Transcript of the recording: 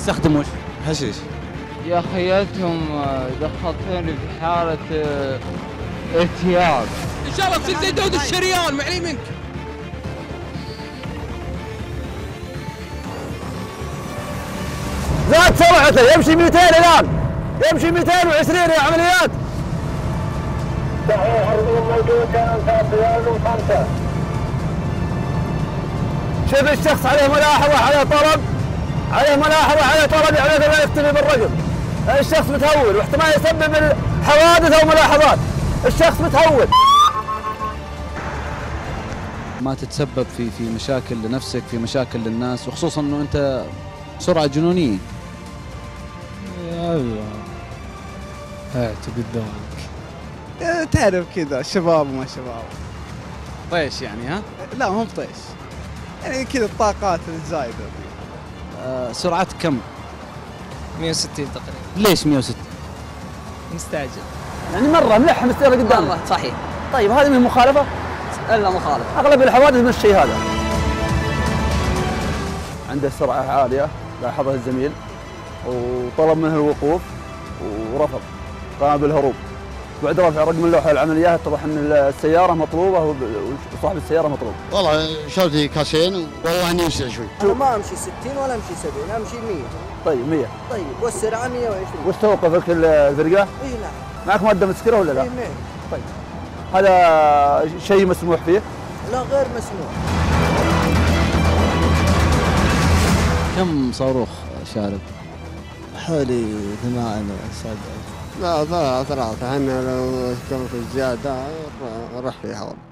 تستخدم وش؟ حشيش يا خياتهم دخلتوني في حالة آه، اعتياد إن شاء الله تصير زي داود الشريان معلي منك. زاد سرعته يمشي 200 الآن. يمشي 220 يا عمليات. صحيح موجود خمسة شوف الشخص عليه ملاحظة عليه طلب. عليه ملاحظة عليه طلب يعني لا يكتفي بالرقم الشخص متهور واحتمال يسبب الحوادث أو ملاحظات. الشخص متهور ما تتسبب في في مشاكل لنفسك في مشاكل للناس وخصوصا إنه أنت سرعة جنونية. يلا. هات قدامك تعرف كذا شباب وما شباب. طيش يعني ها؟ لا مو بطيش يعني كذا الطاقات الزايدة آه سرعتك كم؟ 160 تقريبا. ليش 160 مستعجل. يعني مرة ملحم السياره قدامك والله صحيح. طيب هذه من مخالفة؟ الا مخالف أغلب الحوادث من الشيء هذا. عنده سرعة عالية لاحظها الزميل وطلب منه الوقوف ورفض قام بالهروب. بعد رفع رقم اللوحة العمليات اتضح أن السيارة مطلوبة وصاحب السيارة مطلوب. والله شرتي كاسين والله إني يسرع شوي. أنا ما أمشي 60 ولا أمشي 70 أمشي 100 طيب 100 طيب والسرعة 120 وش توقفك الفرقه؟ إي نعم. معك مادة مسكرة ولا لا؟ إي نعم. طيب. هذا شيء مسموح فيه؟ لا غير مسموح. كم صاروخ شارب؟ حوالي ثمان سبع لا ثلاثة ثلاثة لو كنت زيادة نروح فيها والله